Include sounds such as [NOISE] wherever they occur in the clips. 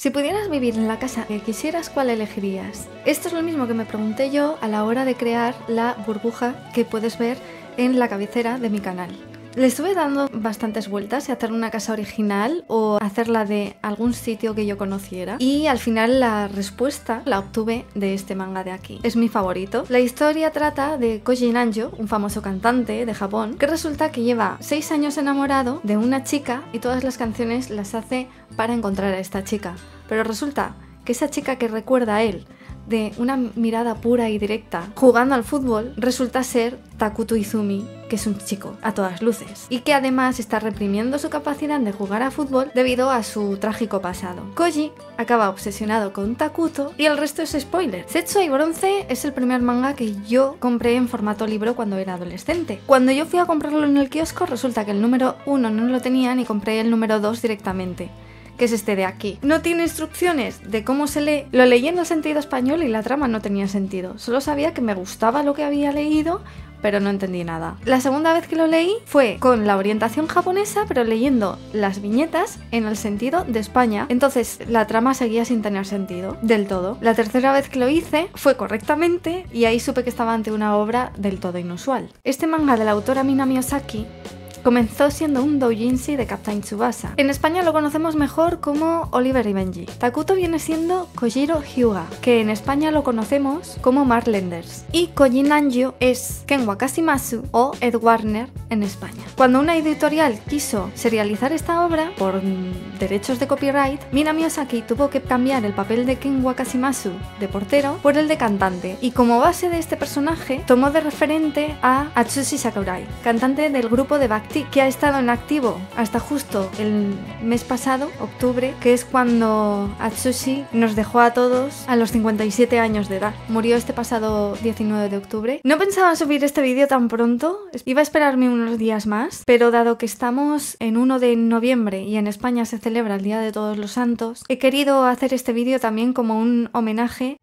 Si pudieras vivir en la casa que quisieras, ¿cuál elegirías? Esto es lo mismo que me pregunté yo a la hora de crear la burbuja que puedes ver en la cabecera de mi canal. Le estuve dando bastantes vueltas y hacer una casa original o hacerla de algún sitio que yo conociera y al final la respuesta la obtuve de este manga de aquí. Es mi favorito. La historia trata de Koji Nanjo, un famoso cantante de Japón, que resulta que lleva 6 años enamorado de una chica y todas las canciones las hace para encontrar a esta chica. Pero resulta que esa chica que recuerda a él de una mirada pura y directa jugando al fútbol resulta ser Takuto Izumi, que es un chico a todas luces, y que además está reprimiendo su capacidad de jugar a fútbol debido a su trágico pasado. Koji acaba obsesionado con Takuto y el resto es spoiler. Y Bronce es el primer manga que yo compré en formato libro cuando era adolescente. Cuando yo fui a comprarlo en el kiosco resulta que el número 1 no lo tenía y compré el número 2 directamente que es este de aquí. No tiene instrucciones de cómo se lee. Lo leí en el sentido español y la trama no tenía sentido. Solo sabía que me gustaba lo que había leído, pero no entendí nada. La segunda vez que lo leí fue con la orientación japonesa, pero leyendo las viñetas en el sentido de España. Entonces la trama seguía sin tener sentido del todo. La tercera vez que lo hice fue correctamente y ahí supe que estaba ante una obra del todo inusual. Este manga de la autora Minami Osaki Comenzó siendo un doujinshi de Captain Tsubasa. En España lo conocemos mejor como Oliver y Benji. Takuto viene siendo Kojiro Hyuga, que en España lo conocemos como Marlenders. Y Koji Nanjo es Ken Wakashimasu o Ed Warner en España. Cuando una editorial quiso serializar esta obra por derechos de copyright, Minami Osaki tuvo que cambiar el papel de Ken Wakashimasu de portero por el de cantante. Y como base de este personaje, tomó de referente a Atsushi Sakurai, cantante del grupo de back que ha estado en activo hasta justo el mes pasado, octubre, que es cuando Atsushi nos dejó a todos a los 57 años de edad. Murió este pasado 19 de octubre. No pensaba subir este vídeo tan pronto, iba a esperarme unos días más, pero dado que estamos en 1 de noviembre y en España se celebra el Día de Todos los Santos, he querido hacer este vídeo también como un homenaje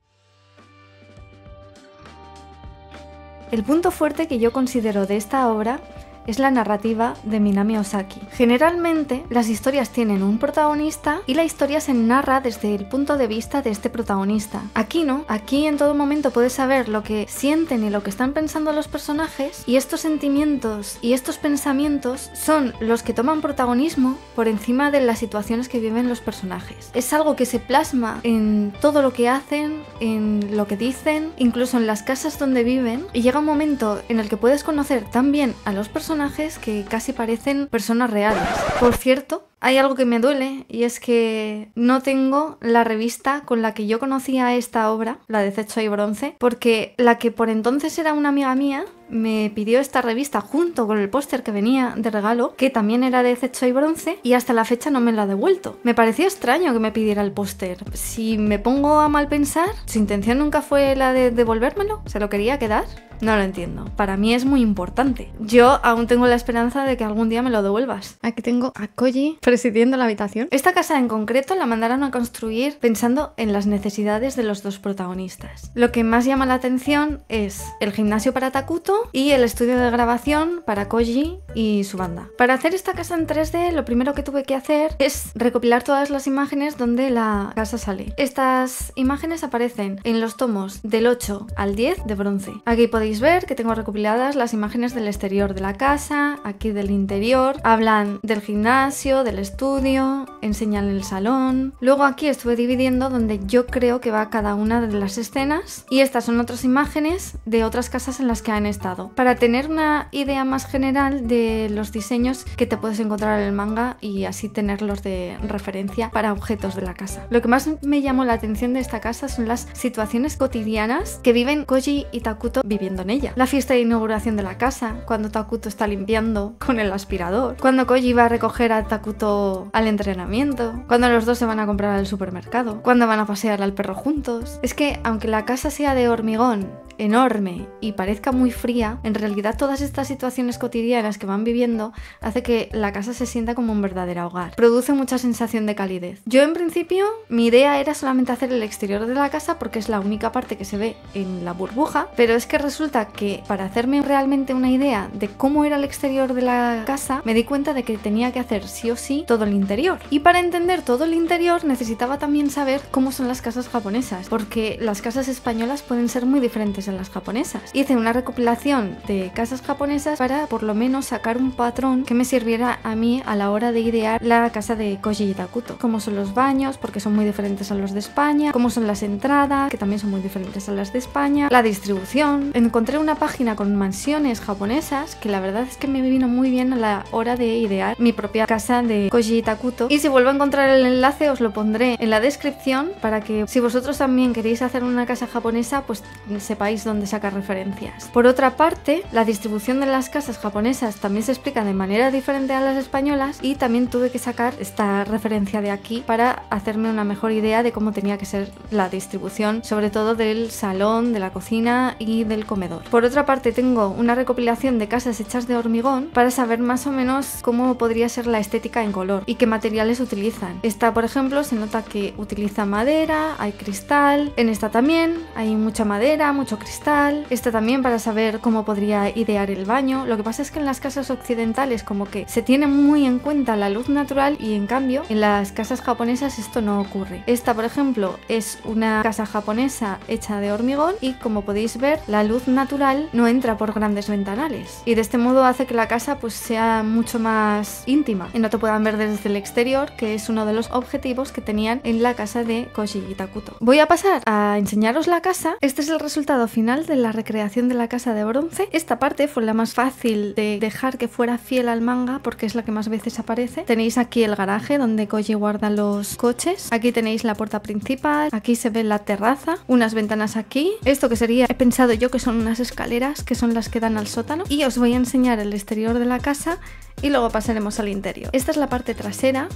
El punto fuerte que yo considero de esta obra es la narrativa de Minami Osaki. Generalmente las historias tienen un protagonista y la historia se narra desde el punto de vista de este protagonista. Aquí no, aquí en todo momento puedes saber lo que sienten y lo que están pensando los personajes y estos sentimientos y estos pensamientos son los que toman protagonismo por encima de las situaciones que viven los personajes. Es algo que se plasma en todo lo que hacen, en lo que dicen, incluso en las casas donde viven y llega un momento en el que puedes conocer tan bien a los personajes que casi parecen personas reales. Por cierto, hay algo que me duele y es que no tengo la revista con la que yo conocía esta obra, la de Cecho y Bronce, porque la que por entonces era una amiga mía me pidió esta revista junto con el póster que venía de regalo, que también era de Cecho y Bronce, y hasta la fecha no me lo ha devuelto. Me pareció extraño que me pidiera el póster. Si me pongo a mal pensar, su intención nunca fue la de devolvérmelo, se lo quería quedar. No lo entiendo. Para mí es muy importante. Yo aún tengo la esperanza de que algún día me lo devuelvas. Aquí tengo a Koji presidiendo la habitación. Esta casa en concreto la mandaron a construir pensando en las necesidades de los dos protagonistas. Lo que más llama la atención es el gimnasio para Takuto y el estudio de grabación para Koji y su banda. Para hacer esta casa en 3D, lo primero que tuve que hacer es recopilar todas las imágenes donde la casa sale. Estas imágenes aparecen en los tomos del 8 al 10 de bronce. Aquí podéis ver que tengo recopiladas las imágenes del exterior de la casa, aquí del interior. Hablan del gimnasio, estudio, enseñan el salón. Luego aquí estuve dividiendo donde yo creo que va cada una de las escenas y estas son otras imágenes de otras casas en las que han estado. Para tener una idea más general de los diseños que te puedes encontrar en el manga y así tenerlos de referencia para objetos de la casa. Lo que más me llamó la atención de esta casa son las situaciones cotidianas que viven Koji y Takuto viviendo en ella. La fiesta de inauguración de la casa, cuando Takuto está limpiando con el aspirador, cuando Koji va a recoger a Takuto al entrenamiento, cuando los dos se van a comprar al supermercado, cuando van a pasear al perro juntos. Es que aunque la casa sea de hormigón enorme y parezca muy fría, en realidad todas estas situaciones cotidianas que van viviendo hace que la casa se sienta como un verdadero hogar. Produce mucha sensación de calidez. Yo en principio mi idea era solamente hacer el exterior de la casa porque es la única parte que se ve en la burbuja, pero es que resulta que para hacerme realmente una idea de cómo era el exterior de la casa, me di cuenta de que tenía que hacer sí o sí Todo el interior. Y para entender todo el interior necesitaba también saber cómo son las casas japonesas, porque las casas españolas pueden ser muy diferentes a las japonesas. Hice una recopilación de casas japonesas para por lo menos sacar un patrón que me sirviera a mí a la hora de idear la casa de Koji Itakuto. Cómo son los baños, porque son muy diferentes a los de España, cómo son las entradas, que también son muy diferentes a las de España, la distribución. Encontré una página con mansiones japonesas que la verdad es que me vino muy bien a la hora de idear mi propia casa de Koji Itakuto. Y si vuelvo a encontrar el enlace os lo pondré en la descripción para que si vosotros también queréis hacer una casa japonesa pues sepáis dónde sacar referencias. Por otra parte, la distribución de las casas japonesas también se explica de manera diferente a las españolas y también tuve que sacar esta referencia de aquí para hacerme una mejor idea de cómo tenía que ser la distribución, sobre todo del salón, de la cocina y del comedor. Por otra parte, tengo una recopilación de casas hechas de hormigón para saber más o menos cómo podría ser la estética en color y qué materiales utilizan. Esta, por ejemplo, se nota que utiliza madera, hay cristal, en esta también hay mucha madera, mucho cristal. Esta también para saber cómo podría idear el baño. Lo que pasa es que en las casas occidentales como que se tiene muy en cuenta la luz natural y en cambio en las casas japonesas esto no ocurre. Esta, por ejemplo, es una casa japonesa hecha de hormigón y como podéis ver la luz natural no entra por grandes ventanales y de este modo hace que la casa pues sea mucho más íntima y no te puedan ver desde el exterior que es uno de los objetivos que tenían en la casa de Koji Itakuto. Voy a pasar a enseñaros la casa. Este es el resultado final de la recreación de la casa de bronce. Esta parte fue la más fácil de dejar que fuera fiel al manga porque es la que más veces aparece. Tenéis aquí el garaje donde Koji guarda los coches. Aquí tenéis la puerta principal. Aquí se ve la terraza. Unas ventanas aquí. Esto que sería, he pensado yo que son unas escaleras que son las que dan al sótano. Y os voy a enseñar el exterior de la casa y luego pasaremos al interior. Esta es la parte trasera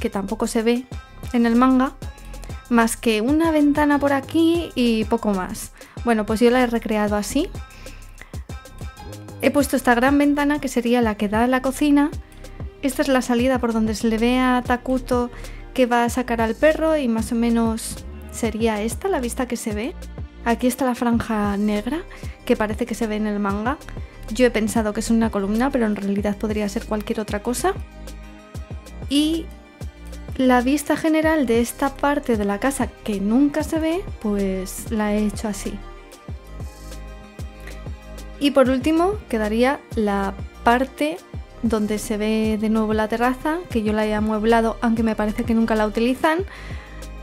que tampoco se ve en el manga más que una ventana por aquí y poco más. Bueno, pues yo la he recreado así. He puesto esta gran ventana que sería la que da a la cocina. Esta es la salida por donde se le ve a Takuto que va a sacar al perro y más o menos sería esta la vista que se ve. Aquí está la franja negra que parece que se ve en el manga. Yo he pensado que es una columna, pero en realidad podría ser cualquier otra cosa. Y la vista general de esta parte de la casa que nunca se ve, pues la he hecho así. Y por último quedaría la parte donde se ve de nuevo la terraza, que yo la he amueblado, aunque me parece que nunca la utilizan.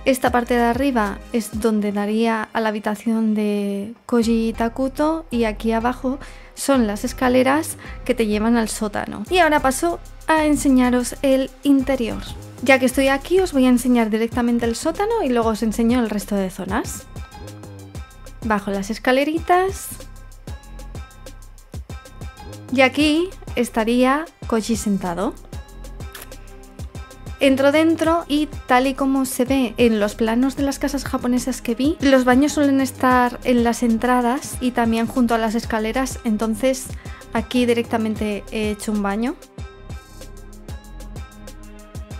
Esta parte de arriba es donde daría a la habitación de Koji Takuto y aquí abajo son las escaleras que te llevan al sótano. Y ahora paso a enseñaros el interior. Ya que estoy aquí os voy a enseñar directamente el sótano y luego os enseño el resto de zonas. Bajo las escaleritas. Y aquí estaría Koji sentado. Entro dentro y tal y como se ve en los planos de las casas japonesas que vi, los baños suelen estar en las entradas y también junto a las escaleras, entonces aquí directamente he hecho un baño.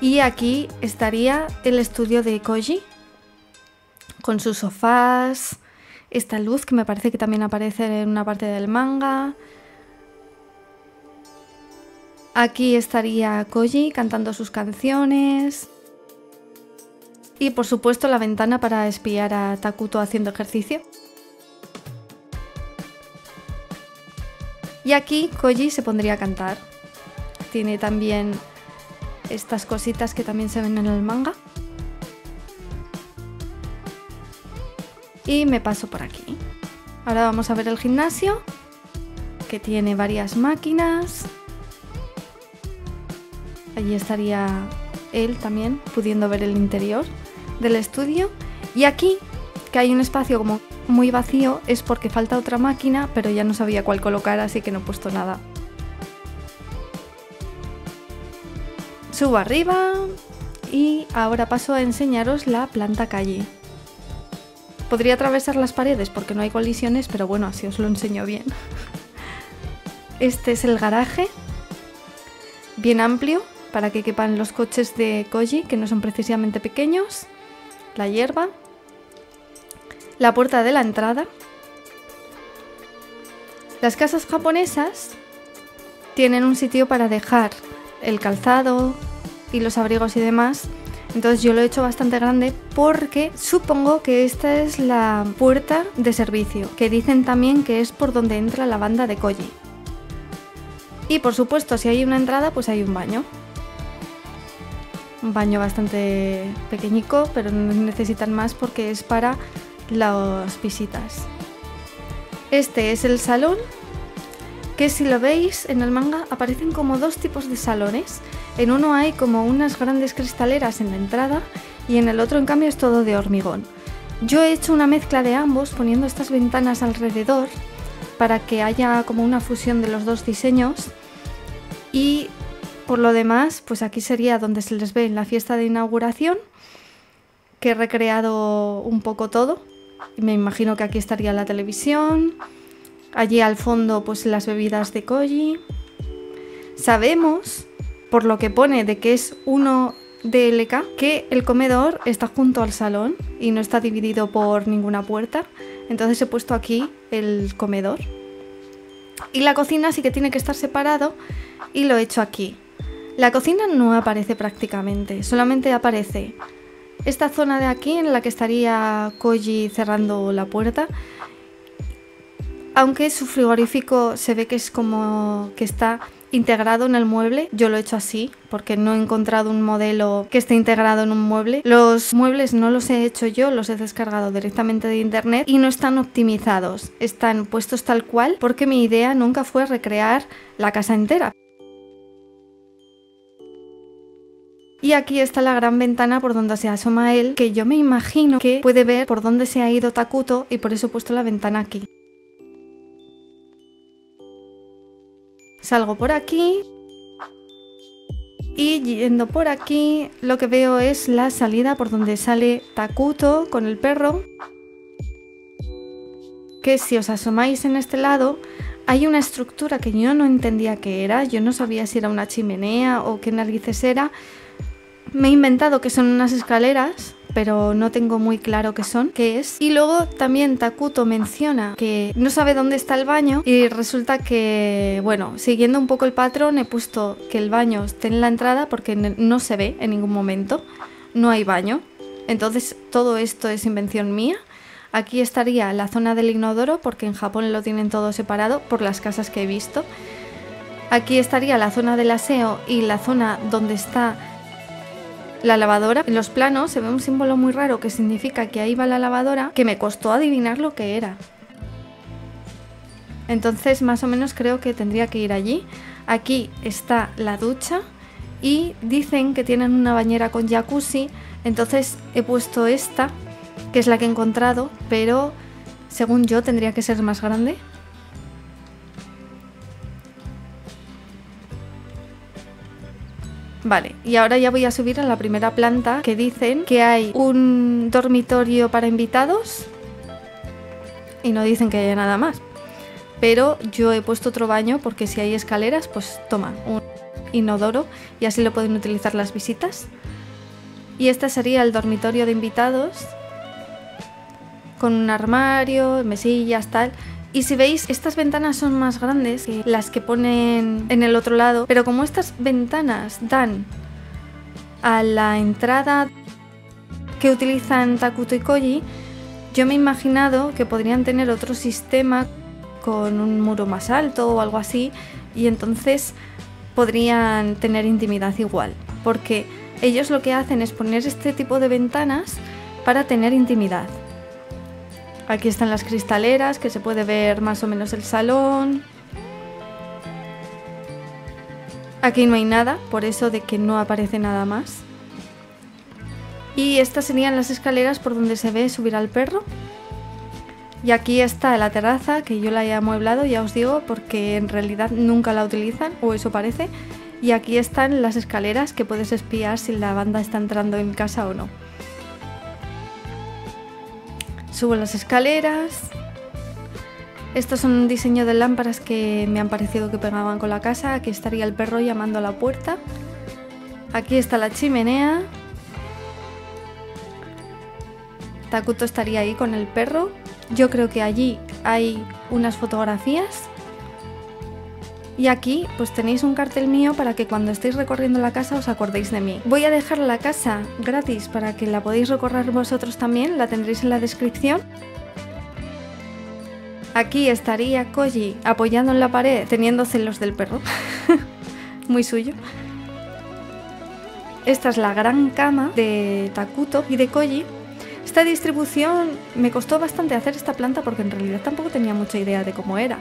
Y aquí estaría el estudio de Koji, con sus sofás, esta luz que me parece que también aparece en una parte del manga, Aquí estaría Koji cantando sus canciones. Y por supuesto la ventana para espiar a Takuto haciendo ejercicio. Y aquí Koji se pondría a cantar. Tiene también estas cositas que también se ven en el manga. Y me paso por aquí. Ahora vamos a ver el gimnasio, que tiene varias máquinas. Allí estaría él también pudiendo ver el interior del estudio. Y aquí, que hay un espacio como muy vacío, es porque falta otra máquina, pero ya no sabía cuál colocar, así que no he puesto nada. Subo arriba y ahora paso a enseñaros la planta calle. Podría atravesar las paredes porque no hay colisiones, pero bueno, así os lo enseño bien. [LAUGHS] Este es el garaje, bien amplio, para que quepan los coches de Koji, que no son precisamente pequeños, la hierba, la puerta de la entrada. Las casas japonesas tienen un sitio para dejar el calzado, y los abrigos y demás. Entonces yo lo he hecho bastante grande porque supongo que esta es la puerta de servicio, que dicen también que es por donde entra la banda de Koji. Y por supuesto, si hay una entrada, pues hay un baño. Un baño bastante pequeñico, pero necesitan más porque es para las visitas. Este es el salón, que si lo veis en el manga aparecen como dos tipos de salones. En uno hay como unas grandes cristaleras en la entrada y en el otro en cambio es todo de hormigón. Yo he hecho una mezcla de ambos poniendo estas ventanas alrededor para que haya como una fusión de los dos diseños y por lo demás pues aquí sería donde se les ve en la fiesta de inauguración que he recreado un poco todo. Me imagino que aquí estaría la televisión, allí al fondo pues las bebidas de Koji. Sabemos por lo que pone de que es uno DLK, que el comedor está junto al salón y no está dividido por ninguna puerta. Entonces he puesto aquí el comedor. Y la cocina sí que tiene que estar separado y lo he hecho aquí. La cocina no aparece prácticamente, solamente aparece esta zona de aquí en la que estaría Koji cerrando la puerta. Aunque su frigorífico se ve que es como que está integrado en el mueble. Yo lo he hecho así porque no he encontrado un modelo que esté integrado en un mueble. Los muebles no los he hecho yo, los he descargado directamente de internet y no están optimizados. Están puestos tal cual porque mi idea nunca fue recrear la casa entera. Y aquí está la gran ventana por donde se asoma él, que yo me imagino que puede ver por dónde se ha ido Takuto y por eso he puesto la ventana aquí. Salgo por aquí. Y yendo por aquí, lo que veo es la salida por donde sale Takuto con el perro. Que si os asomáis en este lado, hay una estructura que yo no entendía qué era. Yo no sabía si era una chimenea o qué narices era. Me he inventado que son unas escaleras pero no tengo muy claro qué son, qué es. Y luego también Takuto menciona que no sabe dónde está el baño y resulta que, bueno, siguiendo un poco el patrón he puesto que el baño esté en la entrada porque no se ve en ningún momento, no hay baño. Entonces todo esto es invención mía. Aquí estaría la zona del inodoro porque en Japón lo tienen todo separado por las casas que he visto. Aquí estaría la zona del aseo y la zona donde está la lavadora. En los planos se ve un símbolo muy raro que significa que ahí va la lavadora, que me costó adivinar lo que era. Entonces más o menos creo que tendría que ir allí. Aquí está la ducha y dicen que tienen una bañera con jacuzzi. Entonces he puesto esta, que es la que he encontrado, pero según yo tendría que ser más grande. Vale, y ahora ya voy a subir a la primera planta que dicen que hay un dormitorio para invitados y no dicen que haya nada más. Pero yo he puesto otro baño porque si hay escaleras, pues toma un inodoro y así lo pueden utilizar las visitas. Y este sería el dormitorio de invitados con un armario, mesillas, tal. Y si veis, estas ventanas son más grandes que las que ponen en el otro lado, pero como estas ventanas dan a la entrada que utilizan Takuto y Koji, yo me he imaginado que podrían tener otro sistema con un muro más alto o algo así, y entonces podrían tener intimidad igual, porque ellos lo que hacen es poner este tipo de ventanas para tener intimidad. Aquí están las cristaleras, que se puede ver más o menos el salón. Aquí no hay nada, por eso de que no aparece nada más. Y estas serían las escaleras por donde se ve subir al perro. Y aquí está la terraza, que yo la he amueblado, ya os digo, porque en realidad nunca la utilizan, o eso parece. Y aquí están las escaleras que puedes espiar si la banda está entrando en casa o no. Subo las escaleras. Estos son un diseño de lámparas que me han parecido que pegaban con la casa. Aquí estaría el perro llamando a la puerta. Aquí está la chimenea. Takuto estaría ahí con el perro. Yo creo que allí hay unas fotografías. Y aquí pues tenéis un cartel mío para que cuando estéis recorriendo la casa os acordéis de mí. Voy a dejar la casa gratis para que la podáis recorrer vosotros también, la tendréis en la descripción. Aquí estaría Koji apoyando en la pared teniendo celos del perro. [LAUGHS] Muy suyo. Esta es la gran cama de Takuto y de Koji. Esta distribución me costó bastante hacer esta planta porque en realidad tampoco tenía mucha idea de cómo era.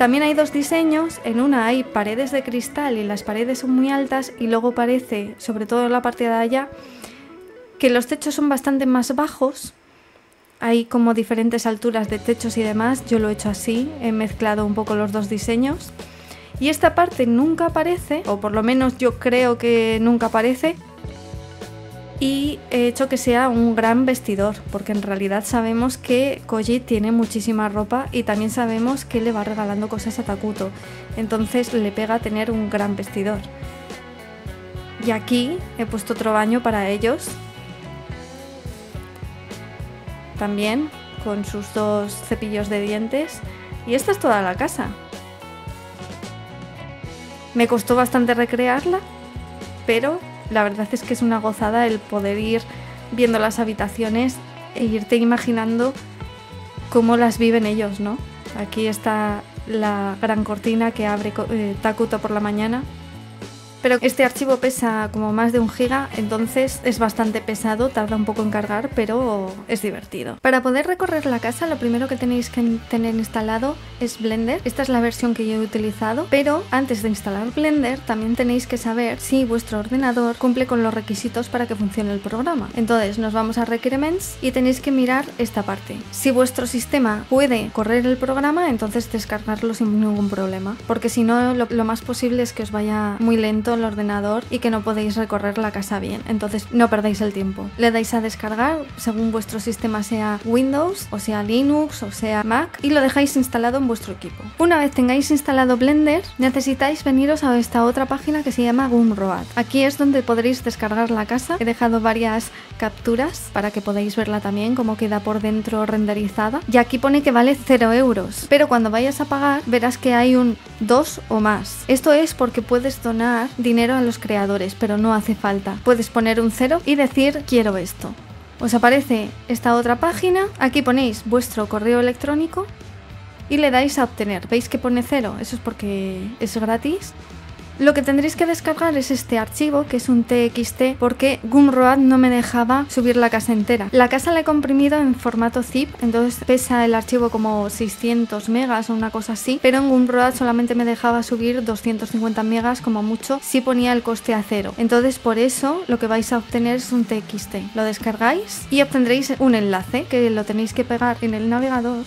También hay dos diseños, en una hay paredes de cristal y las paredes son muy altas y luego parece, sobre todo en la parte de allá, que los techos son bastante más bajos. Hay como diferentes alturas de techos y demás, yo lo he hecho así, he mezclado un poco los dos diseños. Y esta parte nunca aparece, o por lo menos yo creo que nunca aparece, y he hecho que sea un gran vestidor, porque en realidad sabemos que Koji tiene muchísima ropa y también sabemos que le va regalando cosas a Takuto, entonces le pega tener un gran vestidor. Y aquí he puesto otro baño para ellos, también con sus dos cepillos de dientes, y esta es toda la casa. Me costó bastante recrearla, pero la verdad es que es una gozada el poder ir viendo las habitaciones e irte imaginando cómo las viven ellos, ¿no? Aquí está la gran cortina que abre eh, Takuto por la mañana pero este archivo pesa como más de un giga, entonces es bastante pesado, tarda un poco en cargar, pero es divertido. Para poder recorrer la casa, lo primero que tenéis que tener instalado es Blender. Esta es la versión que yo he utilizado, pero antes de instalar Blender también tenéis que saber si vuestro ordenador cumple con los requisitos para que funcione el programa. Entonces nos vamos a Requirements y tenéis que mirar esta parte. Si vuestro sistema puede correr el programa, entonces descargarlo sin ningún problema, porque si no lo, más posible es que os vaya muy lento el ordenador y que no podéis recorrer la casa bien. Entonces no perdáis el tiempo. Le dais a descargar según vuestro sistema sea Windows o sea Linux o sea Mac y lo dejáis instalado en vuestro equipo. Una vez tengáis instalado Blender, necesitáis veniros a esta otra página que se llama Gumroad. Aquí es donde podréis descargar la casa. He dejado varias capturas para que podáis verla también, cómo queda por dentro renderizada. Y aquí pone que vale 0 euros. Pero cuando vayas a pagar, verás que hay un 2 o más. Esto es porque puedes donar dinero a los creadores, pero no hace falta. Puedes poner un cero y decir quiero esto. Os aparece esta otra página, aquí ponéis vuestro correo electrónico y le dais a obtener. ¿Veis que pone cero? Eso es porque es gratis. Lo que tendréis que descargar es este archivo, que es un TXT, porque Gumroad no me dejaba subir la casa entera. La casa la he comprimido en formato zip, entonces pesa el archivo como 600 megas o una cosa así, pero en Gumroad solamente me dejaba subir 250 megas como mucho si ponía el coste a cero. Entonces por eso lo que vais a obtener es un TXT. Lo descargáis y obtendréis un enlace que lo tenéis que pegar en el navegador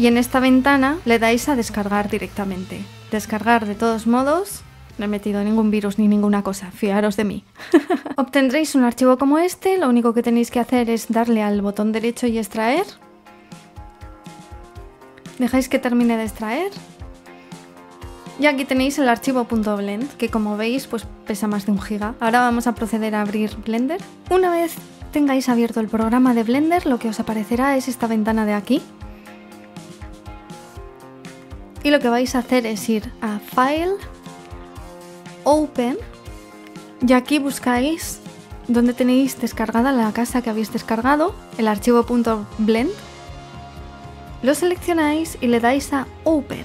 y en esta ventana le dais a descargar directamente. Descargar de todos modos, no he metido ningún virus ni ninguna cosa, fiaros de mí. [LAUGHS] Obtendréis un archivo como este, lo único que tenéis que hacer es darle al botón derecho y extraer. Dejáis que termine de extraer. Y aquí tenéis el archivo .blend, que como veis pues pesa más de un giga. Ahora vamos a proceder a abrir Blender. Una vez tengáis abierto el programa de Blender, lo que os aparecerá es esta ventana de aquí, y lo que vais a hacer es ir a File, Open y aquí buscáis donde tenéis descargada la casa que habéis descargado, el archivo .blend. Lo seleccionáis y le dais a Open.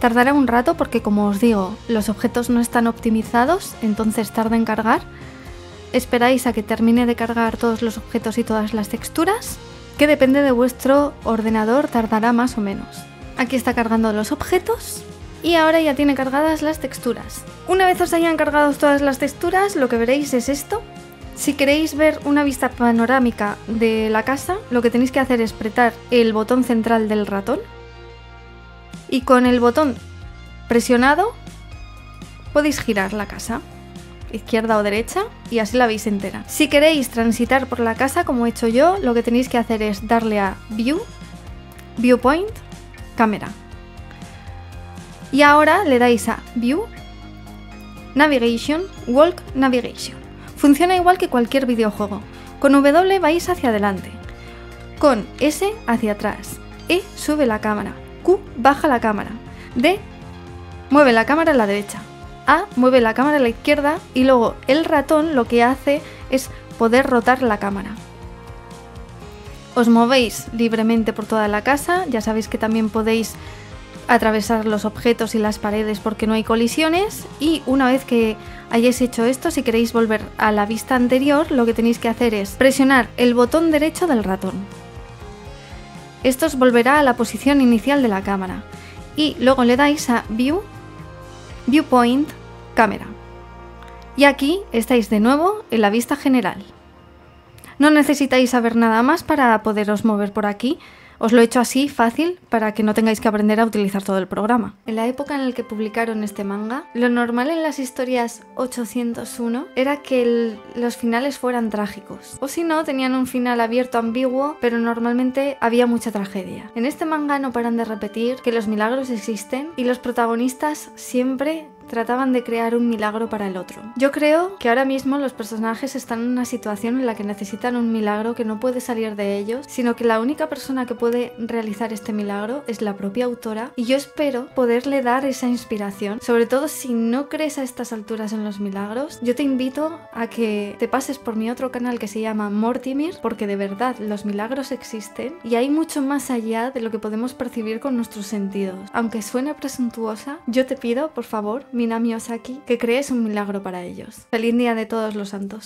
Tardará un rato porque como os digo, los objetos no están optimizados, entonces tarda en cargar. Esperáis a que termine de cargar todos los objetos y todas las texturas, que depende de vuestro ordenador, tardará más o menos. Aquí está cargando los objetos y ahora ya tiene cargadas las texturas. Una vez os hayan cargado todas las texturas, lo que veréis es esto. Si queréis ver una vista panorámica de la casa, lo que tenéis que hacer es apretar el botón central del ratón y con el botón presionado podéis girar la casa, izquierda o derecha, y así la veis entera. Si queréis transitar por la casa como he hecho yo, lo que tenéis que hacer es darle a View, Viewpoint, cámara. Y ahora le dais a View, Navigation, Walk Navigation. Funciona igual que cualquier videojuego. Con W vais hacia adelante. Con S hacia atrás. E sube la cámara. Q baja la cámara. D mueve la cámara a la derecha. A mueve la cámara a la izquierda y luego el ratón lo que hace es poder rotar la cámara. Os movéis libremente por toda la casa, ya sabéis que también podéis atravesar los objetos y las paredes porque no hay colisiones y una vez que hayáis hecho esto, si queréis volver a la vista anterior, lo que tenéis que hacer es presionar el botón derecho del ratón. Esto os volverá a la posición inicial de la cámara y luego le dais a View, Viewpoint, Cámara. Y aquí estáis de nuevo en la vista general. No necesitáis saber nada más para poderos mover por aquí, os lo he hecho así, fácil, para que no tengáis que aprender a utilizar todo el programa. En la época en la que publicaron este manga, lo normal en las historias 801 era que los finales fueran trágicos. O si no, tenían un final abierto ambiguo, pero normalmente había mucha tragedia. En este manga no paran de repetir que los milagros existen y los protagonistas siempre trataban de crear un milagro para el otro. Yo creo que ahora mismo los personajes están en una situación en la que necesitan un milagro que no puede salir de ellos, sino que la única persona que puede realizar este milagro es la propia autora y yo espero poderle dar esa inspiración, sobre todo si no crees a estas alturas en los milagros, yo te invito a que te pases por mi otro canal que se llama Mortimer, porque de verdad los milagros existen y hay mucho más allá de lo que podemos percibir con nuestros sentidos. Aunque suene presuntuosa, yo te pido, por favor, Minami Osaki, que crees un milagro para ellos. Feliz Día de Todos los Santos.